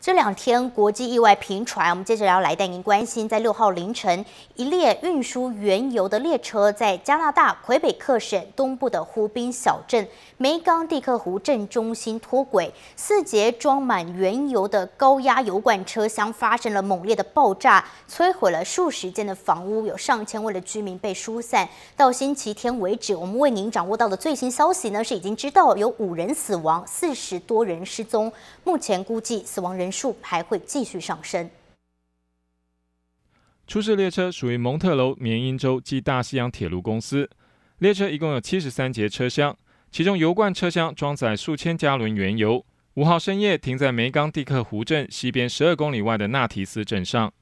这两天国际意外频传，我们接着要来带您关心，在六号凌晨，一列运输原油的列车在加拿大魁北克省东部的湖滨小镇梅冈蒂克湖镇中心脱轨，四节装满原油的高压油罐车厢发生了猛烈的爆炸，摧毁了数十间的房屋，有上千位的居民被疏散。到星期天为止，我们为您掌握到的最新消息呢，是已经知道有五人死亡，四十多人失踪，目前估计死亡人。数还会继续上升。出事列车属于蒙特楼缅因州暨大西洋铁路公司，列车一共有七十三节车厢，其中油罐车厢装载数千加仑原油。五号深夜停在梅冈蒂克湖镇西边十二公里外的纳提斯镇上。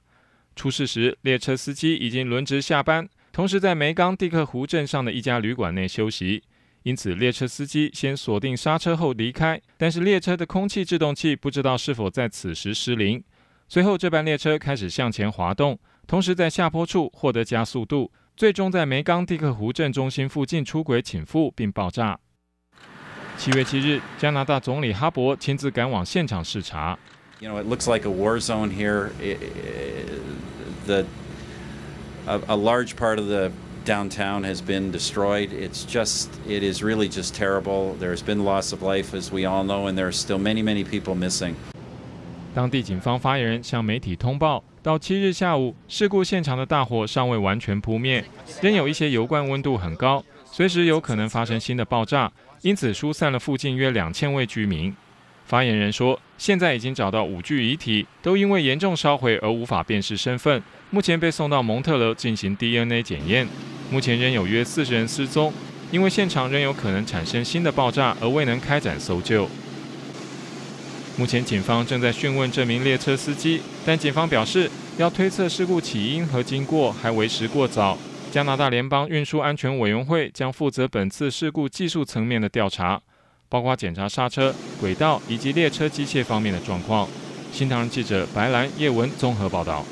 出事时，列车司机已经轮值下班，同时在梅冈蒂克湖镇上的一家旅馆内休息。因此，列车司机先锁定刹车后离开，但是列车的空气制动器不知道是否在此时失灵。随后，这班列车开始向前滑动，同时在下坡处获得加速度，最终在梅冈蒂克湖镇中心附近出轨倾覆并爆炸。七月七日，加拿大总理哈伯亲自赶往现场视察。You know, it looks like a war zone here. The a large part of the downtown has been destroyed. It's just, it is really just terrible. There has been loss of life, as we all know, and there are still many, many people missing. 当地警方发言人向媒体通报，到七日下午，事故现场的大火尚未完全扑灭，仍有一些油罐温度很高，随时有可能发生新的爆炸，因此疏散了附近约两千位居民。发言人说，现在已经找到五具遗体，都因为严重烧毁而无法辨识身份，目前被送到蒙特勒进行 DNA 检验。目前仍有约四十人失踪，因为现场仍有可能产生新的爆炸，而未能开展搜救。目前警方正在讯问这名列车司机，但警方表示，要推测事故起因和经过还为时过早。加拿大联邦运输安全委员会将负责本次事故技术层面的调查，包括检查刹车、轨道以及列车机械方面的状况。新唐人记者白兰叶文综合报道。